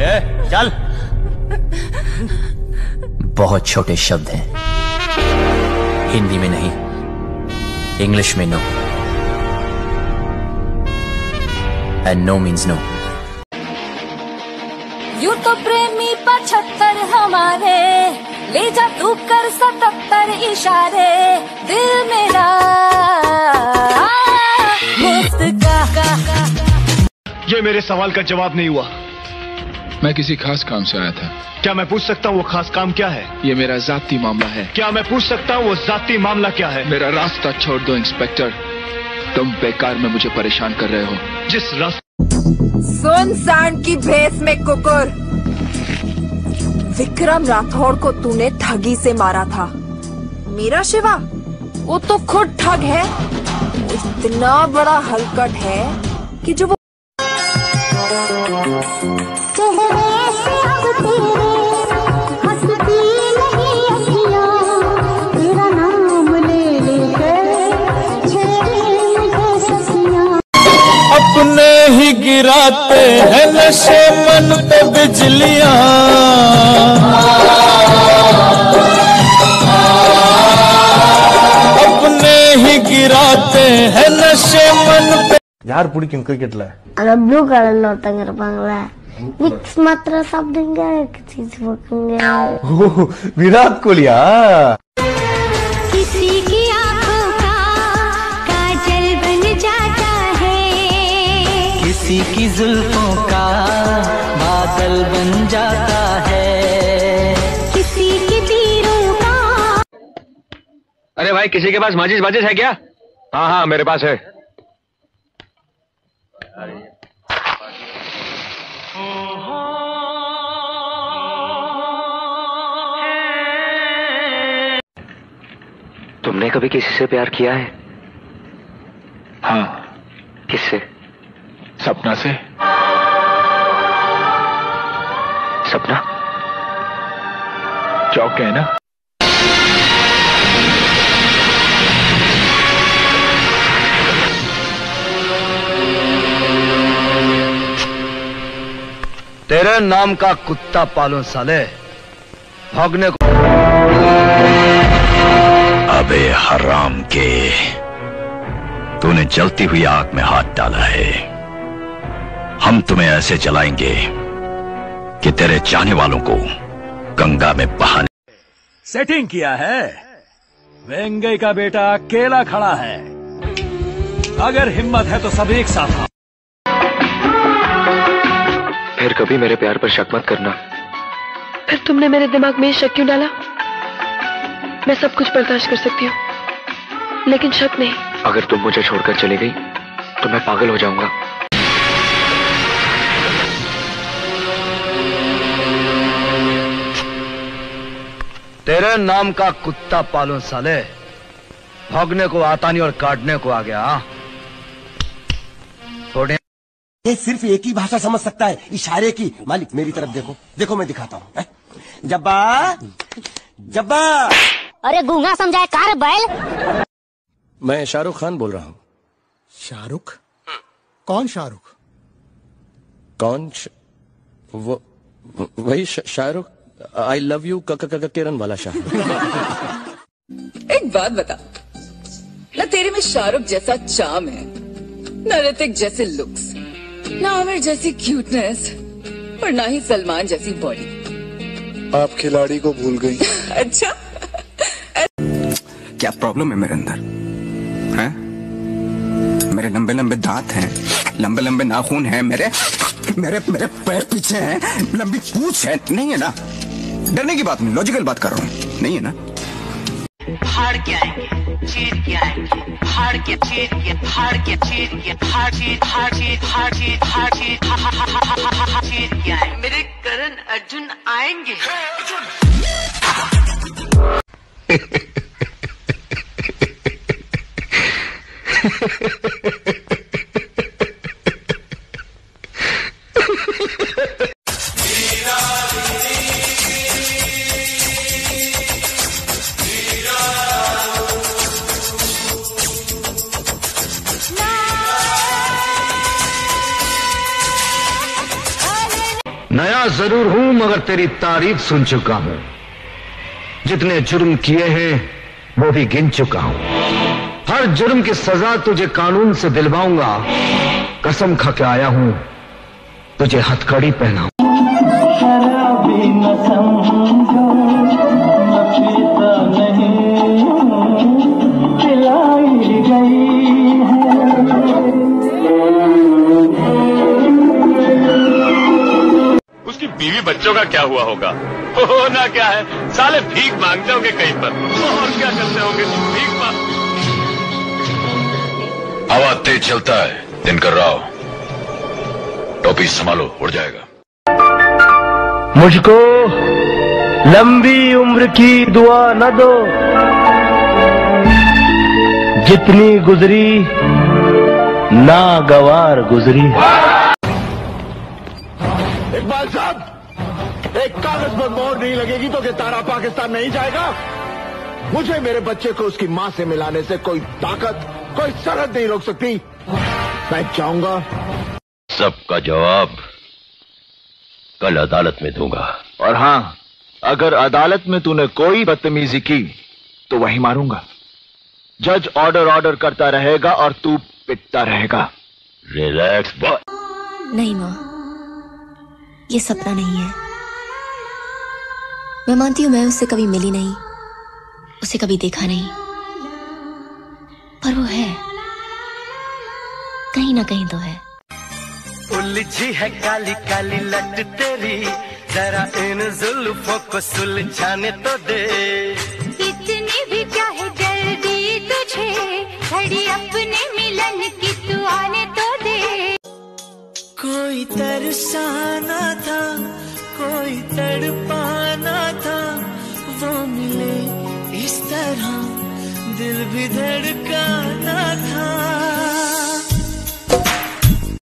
ए, चल। बहुत छोटे शब्द हैं। हिंदी में नहीं इंग्लिश में no and no means no you तो प्रेमी पचहत्तर हमारे ले जा तू कर सतहत्तर इशारे दिल मेरा। मुफ़्त का। ये मेरे सवाल का जवाब नहीं हुआ। मैं किसी खास काम से आया था। क्या मैं पूछ सकता हूँ वो खास काम क्या है? ये मेरा जाती मामला है। क्या मैं पूछ सकता हूँ वो जाती मामला क्या है? मेरा रास्ता छोड़ दो इंस्पेक्टर। तुम बेकार में मुझे परेशान कर रहे हो। जिस रास्ते सुन सांड की भेस में कुकुर। विक्रम राठौड़ को तूने ठगी से मारा था। मेरा शिवा वो तो खुद ठग है। इतना बड़ा हलकट है कि जो वो गिराते हैं नशे मन पे बिजलियां अपने ही गिराते हैं नशे मन पे யார் பிடிக்கும் கிரிக்கெட்ல அந்த ப்ளூ கலர்ல ஒருத்தங்க இருப்பாங்களே விக்ஸ் மாத்திரை சாப்பிடுங்க சீஸ் போக்குங்க ஓ விராட் கோலியா किसी की जुल्फों का बादल बन जाता है। किसी की तीरों का। अरे भाई किसी के पास माचिस माचिस है क्या? हाँ हाँ मेरे पास है। तुमने कभी किसी से प्यार किया है? हाँ। किससे? सपना से। सपना? चौक है ना? तेरे नाम का कुत्ता पालो साले। भोगने को अबे हराम के तूने जलती हुई आग में हाथ डाला है। हम तुम्हें ऐसे जलाएँगे कि तेरे चाहने वालों को गंगा में बहाने। सेटिंग किया है। वेंगई का बेटा अकेला खड़ा है। अगर हिम्मत है तो सब एक साथ फिर कभी मेरे प्यार पर शक मत करना। फिर तुमने मेरे दिमाग में शक क्यों डाला? मैं सब कुछ बर्दाश्त कर सकती हूँ लेकिन शक नहीं। अगर तुम मुझे छोड़कर चली गई तो मैं पागल हो जाऊँगा। तेरे नाम का कुत्ता पालो साले। भोगने को आता नहीं और काटने को आ गया। हाँ? थोड़े ये सिर्फ़ एक ही भाषा समझ सकता है इशारे की। मालिक मेरी तरफ़ देखो। देखो मैं दिखाता हूँ जब्बा जब्बा। अरे गूँगा समझाए कार बैल। मैं शाहरुख खान बोल रहा हूँ। शाहरुख? कौन शाहरुख? कौन श... वो- वही Shahrukh? I love you Kiran वाला शाहरुख एक बात बता। न तेरे में शाहरुख जैसा चाम है न ऋतिक जैसे लुक्स न आमिर जैसी क्यूटनेस और ना ही सलमान जैसी बॉडी आप खिलाड़ी को भूल गई। अच्छा। क्या प्रॉब्लम है मेरे अंदर? हैं? मेरे लंबे लंबे दांत हैं लंबे लंबे नाखून हैं मेरे मेरे मेरे पैर पीछे हैं लंबी पूछ है नहीं है ना? डरने की बात नहीं लॉजिकल बात कर रहा हूँ। नहीं है ना? फाड़ के आएँगे चीर के आएँगे फाड़ के चीर के फाड़ के चीर के फाड़ चीर फाड़ चीर फाड़ चीर फाड़ चीर चीर के आएँगे। मेरे करण अर्जुन आएँगे। Ha ha ha ha ha! नया ज़रूर हूँ, मगर तेरी तारीफ़ सुन चुका हूँ। जितने जुर्म किए हैं, वो भी गिन चुका हूँ। हर जुर्म की सजा तुझे कानून से दिलवाऊँगा। कसम खा के आया हूँ, तुझे हथकड़ी पहनाऊं। बीवी बच्चों का क्या हुआ होगा? होना क्या है? साले भीख मांगते होंगे कहीं पर। और क्या करते होंगे? भीख मांग हवा तेज चलता है। दिनकर राव। टोपी संभालो उड़ जाएगा। मुझको लंबी उम्र की दुआ न दो। जितनी गुजरी नागवार गुजरी। इकबाल साहब एक कागज़ पर मोहर नहीं लगेगी तो कि तारा पाकिस्तान नहीं जाएगा। मुझे मेरे बच्चे को उसकी माँ से मिलाने से कोई ताकत कोई सरहद नहीं रोक सकती। मैं चाहूँगा सबका जवाब कल अदालत में दूँगा। और हाँ अगर अदालत में तूने कोई बदतमीजी की तो वही मारूँगा। जज ऑर्डर ऑर्डर करता रहेगा और तू पिटता रहेगा। रिलैक्स बॉय नहीं माँ ये सपना नहीं है। मैं मानती हूँ मैं उससे कभी मिली नहीं उसे कभी देखा नहीं पर वो है। कहीं ना कहीं तो है। उलझी है काली काली लट तेरी जरा इन जुल्फों को सुलझाने तो दे। इतनी भी क्या है जल्दी तुझे घड़ी अपने मिलन की तू आने तो दे। कोई तरसाना था कोई तड़पाना था। वो मिले इस तरह। दिल भी धड़काना था।